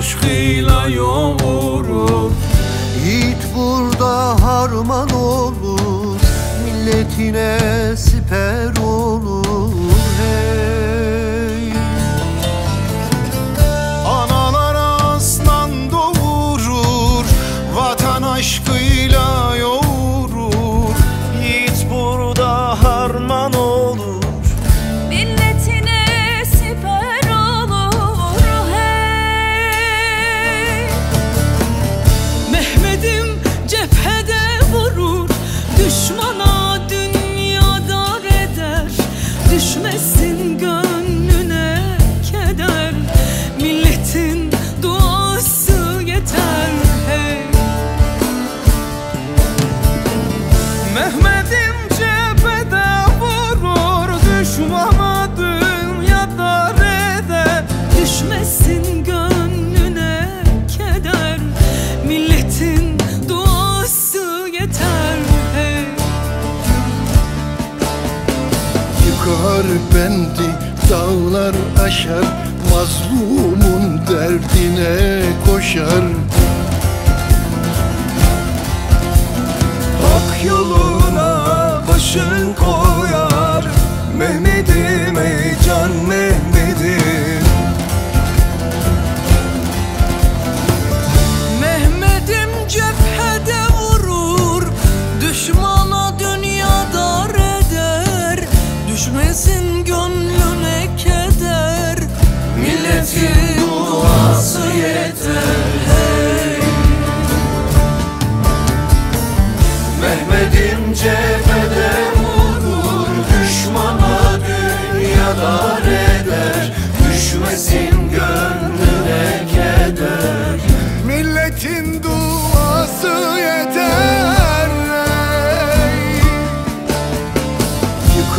aşkıyla yoğurur Yiğit burada harman olur Milletine siper olur. efendi Dağlar aşar Mazlumun derdine koşar.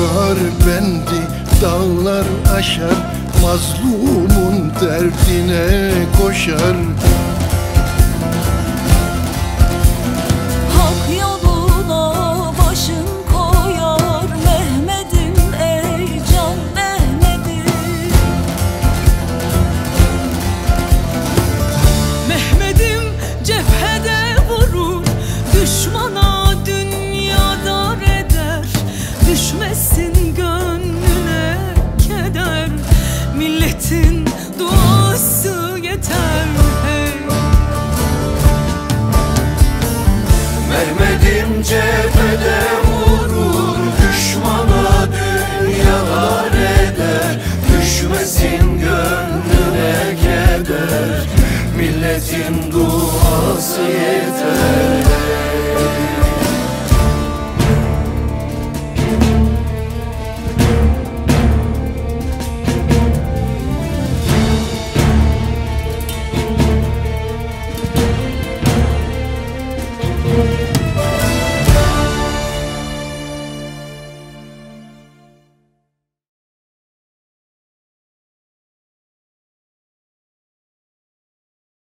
Akar bendi dağlar aşar Mazlumun derdine koşar. Ümmetim duası yeter